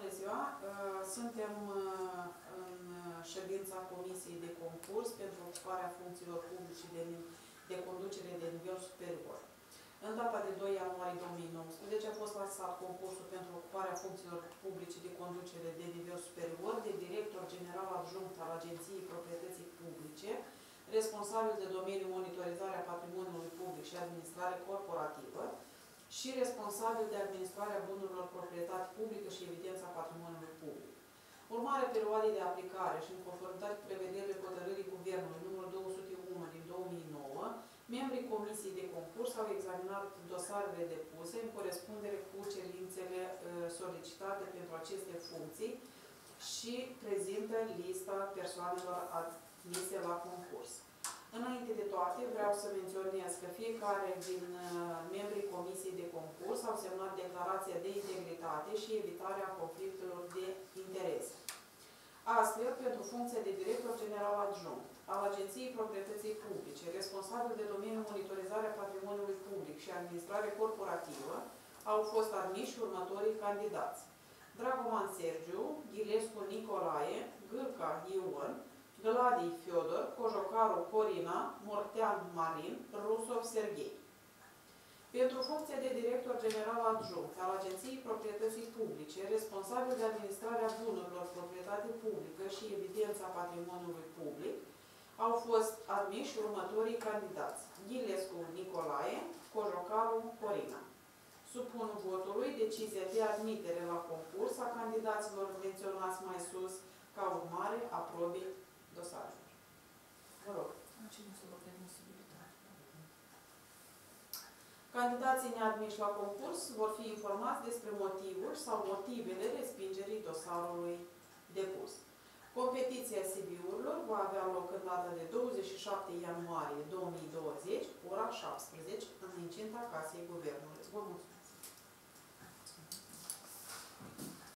bună ziua! Uh, Suntem uh, în ședința Comisiei de Concurs pentru ocuparea funcțiilor publice de, de conducere de nivel superior. În data de 2 ianuarie 2019 a fost lansat concursul pentru ocuparea funcțiilor publice de conducere de nivel superior de director general adjunct al Agenției Proprietății Publice, responsabil de domeniul monitorizarea patrimoniului public și administrare corporativă, și responsabil de administrarea bunurilor proprietate publică și evidența patrimoniului public. Urmare perioadei de aplicare și în conformitate cu prevederile hotărârii Guvernului numărul 201 din 2009, membrii Comisiei de Concurs au examinat dosarele depuse în corespundere cu cerințele uh, solicitate pentru aceste funcții și prezintă lista persoanelor admise la concurs. Înainte de toate, vreau să menționez că fiecare din uh, membrii Comisiei de Concurs au semnat declarația de integritate și evitarea conflictelor de interese. Astfel, pentru funcția de director general adjunct al Agenției Proprietății Publice, responsabil de domeniul monitorizarea patrimoniului public și administrare corporativă, au fost admiși următorii candidați. Dragoman Sergiu, Ghilescu Nicolae, Gâlca Ion, Gladii Fiodor, Cojocaru Corina, Mortean Marin, Rusov Serghei. Pentru funcția de director general adjunct al Agenției Proprietății Publice, responsabil de administrarea bunurilor proprietate publică și evidența patrimoniului public, au fost admiși următorii candidați. Ghilescu Nicolae, Cojocaru Corina. Supun votului decizia de admitere la concurs a candidaților menționați mai sus ca urmare a probii dosarelor. Vă rog. Candidații neadmiși la concurs vor fi informați despre motivul sau motivele respingerii dosarului depus. Competiția CV-urilor va avea loc în data de 27 ianuarie 2020, ora 17, în incinta Casei Guvernului. Vă mulțumesc!